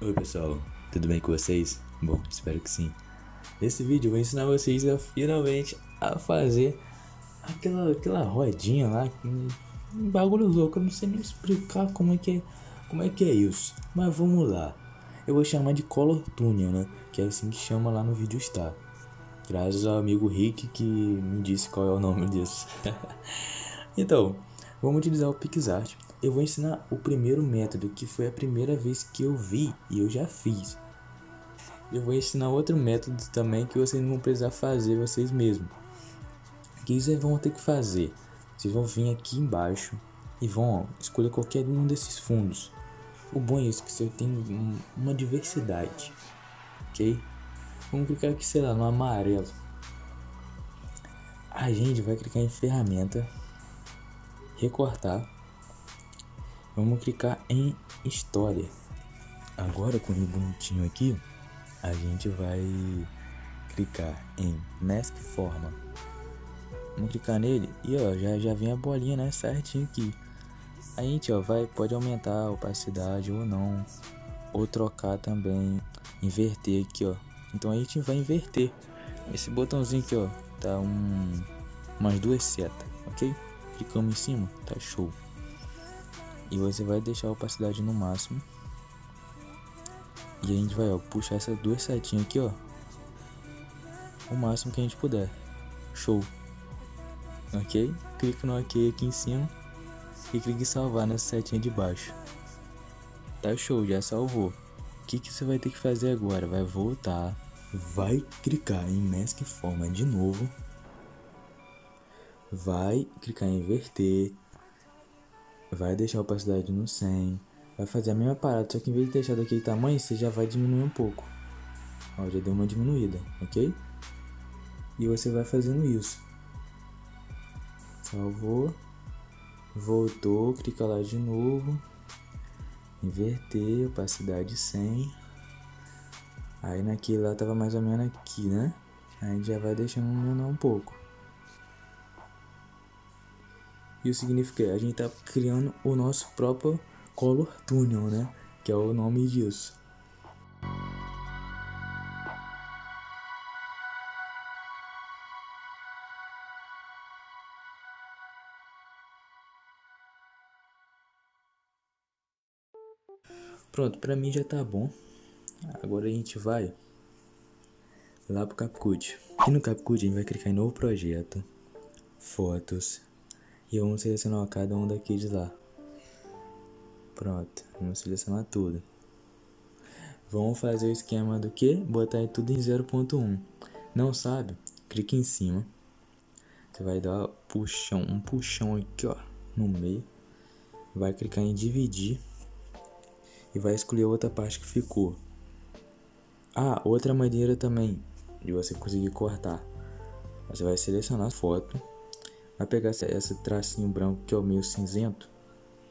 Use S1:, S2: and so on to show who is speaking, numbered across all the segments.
S1: Oi pessoal, tudo bem com vocês? Bom, espero que sim. Nesse vídeo eu vou ensinar vocês a finalmente a fazer aquela, aquela rodinha lá, um bagulho louco, eu não sei nem explicar como é que é, como é que é isso. Mas vamos lá. Eu vou chamar de Color Tunnel, né? Que é assim que chama lá no vídeo está. Graças ao amigo Rick que me disse qual é o nome disso. então, vamos utilizar o PixArt eu vou ensinar o primeiro método, que foi a primeira vez que eu vi e eu já fiz. Eu vou ensinar outro método também que vocês não vão precisar fazer vocês mesmos. O que vocês vão ter que fazer? Vocês vão vir aqui embaixo e vão escolher qualquer um desses fundos. O bom é isso, que você tem uma diversidade, ok? Vamos clicar aqui, sei lá, no amarelo. A gente vai clicar em ferramenta, recortar Vamos clicar em história. Agora com ele bonitinho aqui, a gente vai clicar em mask forma. Vamos clicar nele e ó, já, já vem a bolinha né, certinho aqui. A gente ó, vai, pode aumentar a opacidade ou não, ou trocar também, inverter aqui ó. Então a gente vai inverter. Esse botãozinho aqui ó, tá um, umas duas setas, ok? Clicamos em cima, tá show e você vai deixar a opacidade no máximo. E a gente vai ó, puxar essas duas setinhas aqui ó. O máximo que a gente puder. Show. Ok? Clica no ok aqui em cima. E clique em salvar nessa setinha de baixo. Tá show já salvou. O que, que você vai ter que fazer agora? Vai voltar. Vai clicar em mask forma de novo. Vai clicar em inverter vai deixar a opacidade no 100, vai fazer a mesma parada, só que em vez de deixar daquele tamanho, você já vai diminuir um pouco. Ó, já deu uma diminuída, ok? E você vai fazendo isso. Salvou, voltou, clica lá de novo, inverter, opacidade 100. Aí naquele lá tava mais ou menos aqui, né? Aí já vai deixando menor um pouco. Isso significa que a gente está criando o nosso próprio Color Tunnel, né? Que é o nome disso. Pronto, pra mim já tá bom. Agora a gente vai lá pro CapCut. Aqui no CapCut a gente vai clicar em novo projeto, fotos, e vamos selecionar cada um daqueles lá. Pronto, vamos selecionar tudo. Vamos fazer o esquema do que? Botar tudo em 0.1. Não sabe? Clique em cima. Você vai dar puxão, um puxão aqui, ó, no meio. Vai clicar em dividir e vai escolher outra parte que ficou. Ah, outra maneira também de você conseguir cortar. Você vai selecionar a foto Vai pegar esse tracinho branco que é o meio cinzento.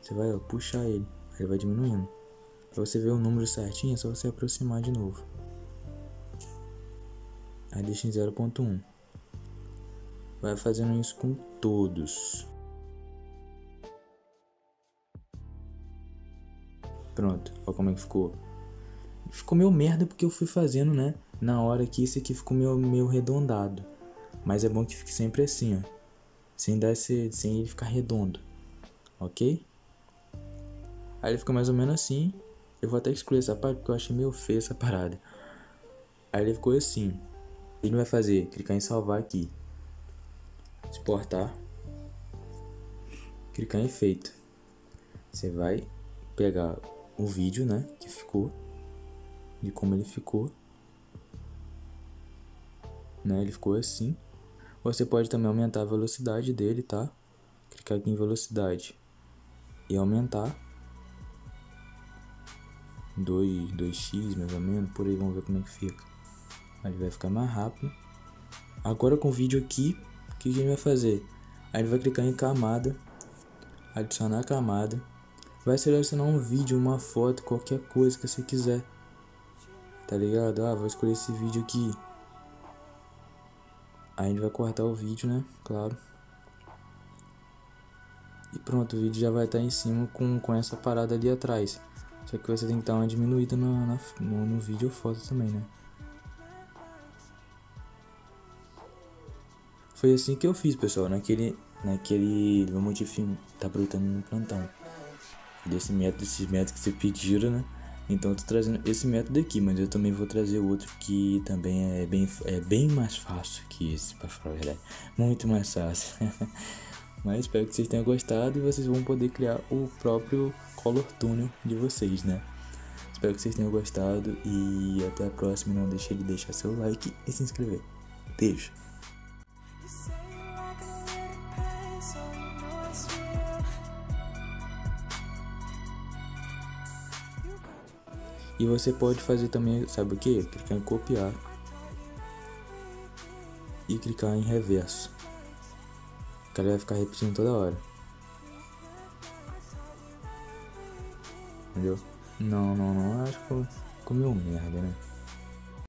S1: Você vai ó, puxar ele. Ele vai diminuindo. Pra você ver o número certinho, é só você aproximar de novo. Aí deixa em 0.1. Vai fazendo isso com todos. Pronto, olha como é que ficou. Ficou meio merda porque eu fui fazendo, né? Na hora que esse aqui ficou meio, meio redondado. Mas é bom que fique sempre assim, ó sem dar esse, sem ele ficar redondo, ok? Aí ele fica mais ou menos assim. Eu vou até excluir essa parte porque eu achei meio feio essa parada. Aí ele ficou assim. Ele vai fazer? Clicar em salvar aqui. Exportar. Clicar em efeito. Você vai pegar o vídeo, né? Que ficou. De como ele ficou. Né? Ele ficou assim. Você pode também aumentar a velocidade dele, tá? Clicar aqui em velocidade e aumentar 2, 2x mais ou menos, por aí vamos ver como é que fica. Aí ele vai ficar mais rápido. Agora com o vídeo aqui, o que a gente vai fazer? Aí ele vai clicar em camada, adicionar camada, vai selecionar um vídeo, uma foto, qualquer coisa que você quiser. Tá ligado? Ah, vou escolher esse vídeo aqui. Aí a gente vai cortar o vídeo, né? Claro. E pronto, o vídeo já vai estar em cima com, com essa parada ali atrás. Só que você tem que dar uma diminuída no, na, no, no vídeo ou foto também, né? Foi assim que eu fiz, pessoal, naquele, naquele Lomotif tá brotando no plantão. Desse método, esses métodos que vocês pediram, né? Então eu tô trazendo esse método aqui, mas eu também vou trazer outro que também é bem, é bem mais fácil que esse, pra falar a verdade. Muito mais fácil. mas espero que vocês tenham gostado e vocês vão poder criar o próprio Color Tunnel de vocês, né? Espero que vocês tenham gostado e até a próxima. Não deixe de deixar seu like e se inscrever. Beijo! E você pode fazer também, sabe o que? Clicar em copiar e clicar em reverso. O cara vai ficar repetindo toda hora. Entendeu? Não, não, não. Acho que comeu merda, né?